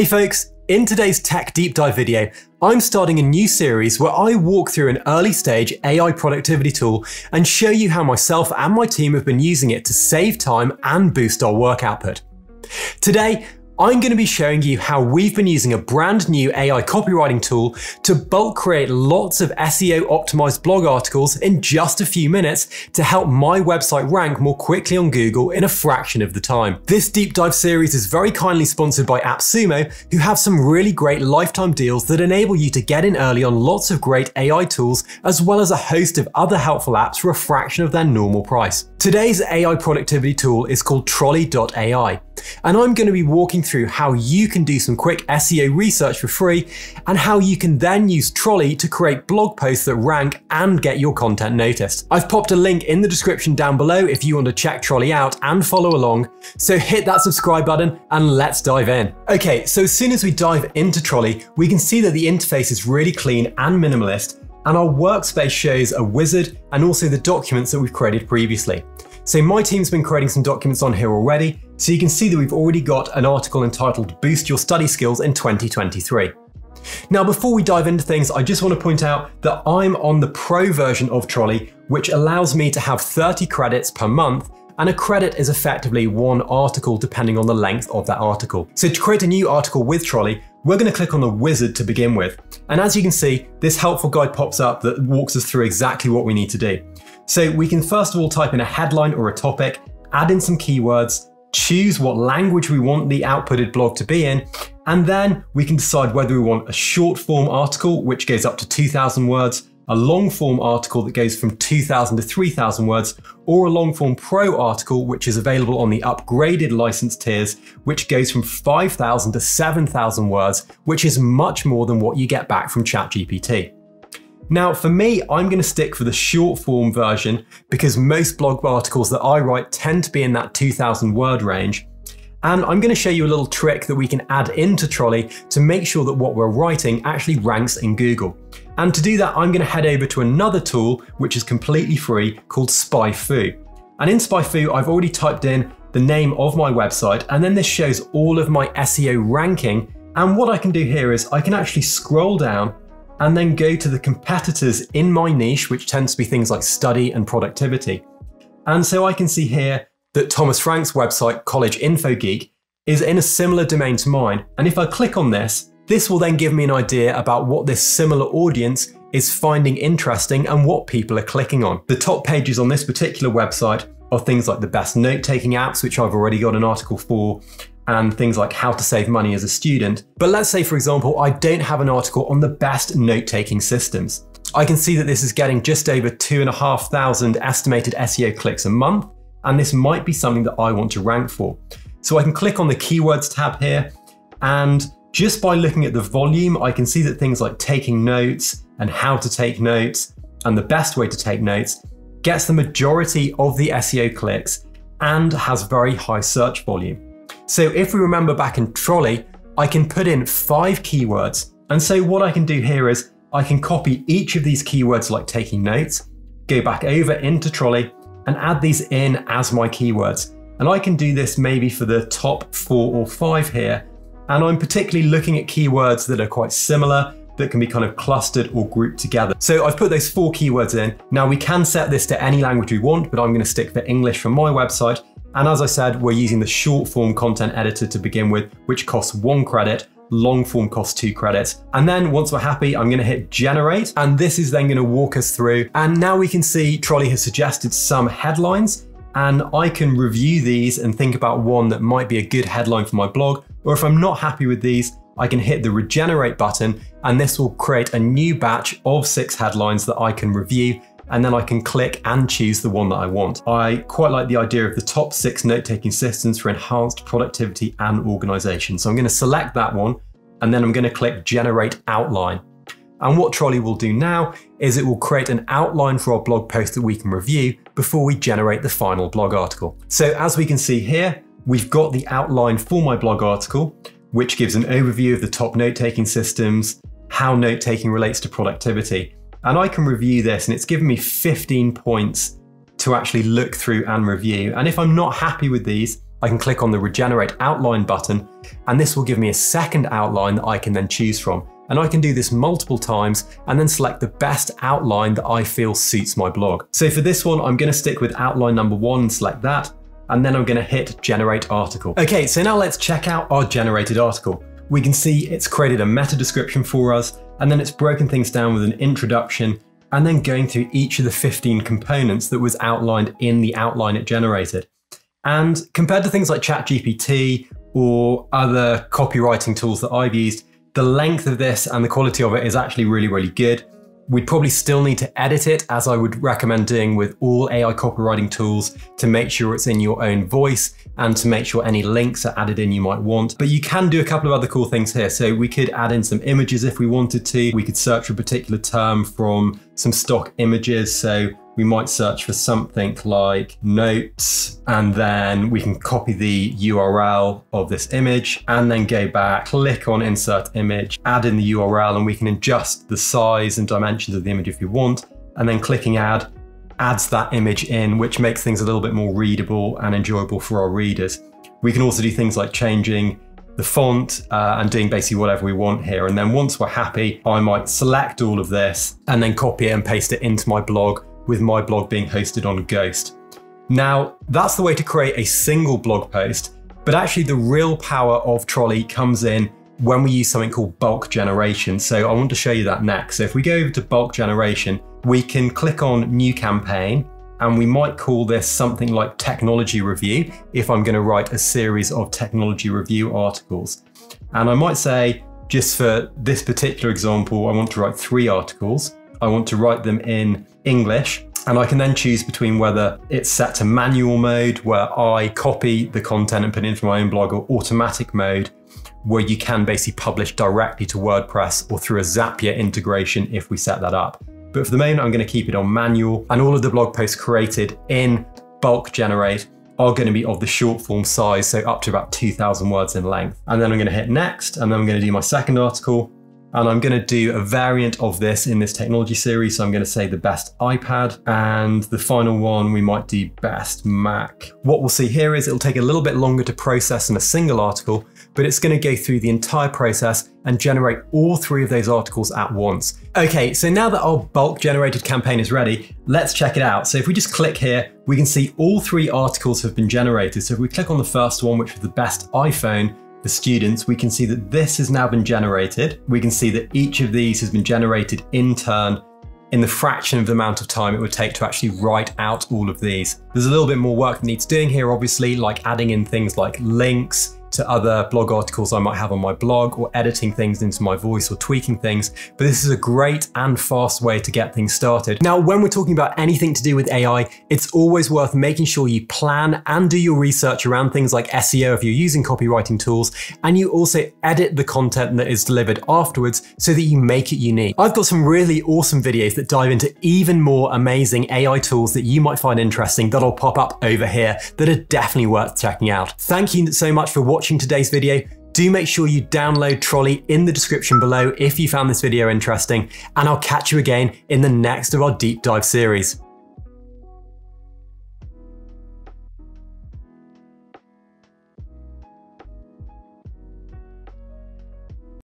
Hey folks, in today's tech deep dive video, I'm starting a new series where I walk through an early stage AI productivity tool and show you how myself and my team have been using it to save time and boost our work output. Today, I'm going to be showing you how we've been using a brand new AI copywriting tool to bulk create lots of SEO optimized blog articles in just a few minutes to help my website rank more quickly on Google in a fraction of the time. This deep dive series is very kindly sponsored by AppSumo, who have some really great lifetime deals that enable you to get in early on lots of great AI tools, as well as a host of other helpful apps for a fraction of their normal price. Today's AI productivity tool is called Trolly.ai and I'm going to be walking through how you can do some quick SEO research for free and how you can then use Trolly to create blog posts that rank and get your content noticed. I've popped a link in the description down below if you want to check Trolly out and follow along, so hit that subscribe button and let's dive in. Okay, so as soon as we dive into Trolly, we can see that the interface is really clean and minimalist, and our workspace shows a wizard and also the documents that we've created previously. So my team's been creating some documents on here already, so you can see that we've already got an article entitled Boost Your Study Skills in 2023. Now, before we dive into things, I just want to point out that I'm on the pro version of Trolly, which allows me to have 30 credits per month and a credit is effectively one article depending on the length of that article. So to create a new article with Trolly, we're going to click on the wizard to begin with. And as you can see, this helpful guide pops up that walks us through exactly what we need to do. So we can first of all type in a headline or a topic, add in some keywords, choose what language we want the outputted blog to be in, and then we can decide whether we want a short form article, which goes up to 2,000 words, a long form article that goes from 2,000 to 3,000 words, or a long form pro article, which is available on the upgraded license tiers, which goes from 5,000 to 7,000 words, which is much more than what you get back from ChatGPT. Now, for me, I'm going to stick for the short form version because most blog articles that I write tend to be in that 2000 word range. And I'm going to show you a little trick that we can add into Trolly to make sure that what we're writing actually ranks in Google. And to do that, I'm going to head over to another tool, which is completely free, called SpyFu. And in SpyFu, I've already typed in the name of my website, and then this shows all of my SEO ranking. And what I can do here is I can actually scroll down and then go to the competitors in my niche, which tends to be things like study and productivity. And so I can see here that Thomas Frank's website, College Info Geek, is in a similar domain to mine. And if I click on this, this will then give me an idea about what this similar audience is finding interesting and what people are clicking on. The top pages on this particular website are things like the best note taking apps, which I've already got an article for, and things like how to save money as a student. But let's say, for example, I don't have an article on the best note taking systems. I can see that this is getting just over 2,500 estimated SEO clicks a month, and this might be something that I want to rank for. So I can click on the keywords tab here, and just by looking at the volume, I can see that things like taking notes and how to take notes and the best way to take notes gets the majority of the SEO clicks and has very high search volume. So if we remember back in Trolly, I can put in five keywords. And so what I can do here is I can copy each of these keywords like taking notes, go back over into Trolly and add these in as my keywords. And I can do this maybe for the top four or five here. And I'm particularly looking at keywords that are quite similar that can be kind of clustered or grouped together. So I've put those four keywords in. Now we can set this to any language we want, but I'm gonna stick for English for my website. And as I said, we're using the short form content editor to begin with, which costs one credit, long form costs two credits. And then once we're happy, I'm gonna hit generate, and this is then gonna walk us through. And now we can see Trolly has suggested some headlines, and I can review these and think about one that might be a good headline for my blog. Or if I'm not happy with these, I can hit the regenerate button and this will create a new batch of six headlines that I can review and then I can click and choose the one that I want. I quite like the idea of the top six note-taking systems for enhanced productivity and organization. So I'm gonna select that one, and then I'm gonna click Generate Outline. And what Trolly will do now is it will create an outline for our blog post that we can review before we generate the final blog article. So as we can see here, we've got the outline for my blog article, which gives an overview of the top note-taking systems, how note-taking relates to productivity, and I can review this and it's given me 15 points to actually look through and review. And if I'm not happy with these, I can click on the regenerate outline button and this will give me a second outline that I can then choose from. And I can do this multiple times and then select the best outline that I feel suits my blog. So for this one, I'm gonna stick with outline number one and select that. And then I'm gonna hit generate article. Okay, so now let's check out our generated article. We can see it's created a meta description for us, and then it's broken things down with an introduction, and then going through each of the 15 components that was outlined in the outline it generated. And compared to things like ChatGPT or other copywriting tools that I've used, the length of this and the quality of it is actually really, really good. We'd probably still need to edit it, as I would recommend doing with all AI copywriting tools to make sure it's in your own voice and to make sure any links are added in you might want. But you can do a couple of other cool things here. So we could add in some images if we wanted to. We could search for a particular term from some stock images. So we might search for something like notes, and then we can copy the URL of this image and then go back, click on insert image, add in the URL, and we can adjust the size and dimensions of the image if you want. And then clicking add adds that image in, which makes things a little bit more readable and enjoyable for our readers. We can also do things like changing the font uh, and doing basically whatever we want here. And then once we're happy, I might select all of this and then copy it and paste it into my blog with my blog being hosted on Ghost. Now, that's the way to create a single blog post, but actually the real power of Trolly comes in when we use something called bulk generation. So I want to show you that next. So if we go over to bulk generation, we can click on new campaign and we might call this something like technology review if I'm going to write a series of technology review articles. And I might say, just for this particular example, I want to write three articles. I want to write them in English. And I can then choose between whether it's set to manual mode, where I copy the content and put it into my own blog, or automatic mode, where you can basically publish directly to WordPress or through a Zapier integration if we set that up. But for the moment, I'm going to keep it on manual, and all of the blog posts created in bulk generate are going to be of the short form size, so up to about 2,000 words in length. And then I'm going to hit next, and then I'm going to do my second article. And I'm going to do a variant of this in this technology series. So I'm going to say the best iPad and the final one, we might do best Mac. What we'll see here is it'll take a little bit longer to process in a single article, but it's going to go through the entire process and generate all three of those articles at once. Okay, so now that our bulk generated campaign is ready, let's check it out. So if we just click here, we can see all three articles have been generated. So if we click on the first one, which was the best iPhone, the students, we can see that this has now been generated. We can see that each of these has been generated in turn in the fraction of the amount of time it would take to actually write out all of these. There's a little bit more work that needs doing here, obviously, like adding in things like links, to other blog articles I might have on my blog or editing things into my voice or tweaking things, but this is a great and fast way to get things started. Now, when we're talking about anything to do with AI, it's always worth making sure you plan and do your research around things like SEO if you're using copywriting tools, and you also edit the content that is delivered afterwards so that you make it unique. I've got some really awesome videos that dive into even more amazing AI tools that you might find interesting that'll pop up over here that are definitely worth checking out. Thank you so much for watching watching today's video, do make sure you download Trolly in the description below if you found this video interesting, and I'll catch you again in the next of our deep dive series.